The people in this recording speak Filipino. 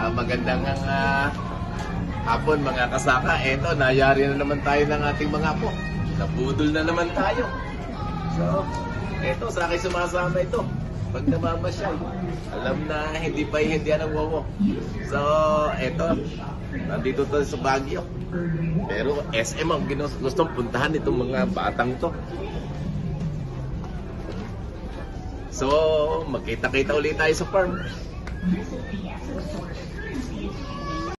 Ah, magandang ah, hapon mga kasaka. Eto, nayari na naman tayo ng ating mga po. Nabudol na naman tayo. So, eto, sa akin sumasama ito. Pag namamasyal, alam na hindi pa hindi ang wawo. So, eto, nandito tayo sa Baguio. Pero SM ang gustong puntahan itong mga batang to. So, magkita-kita ulit tayo sa farm.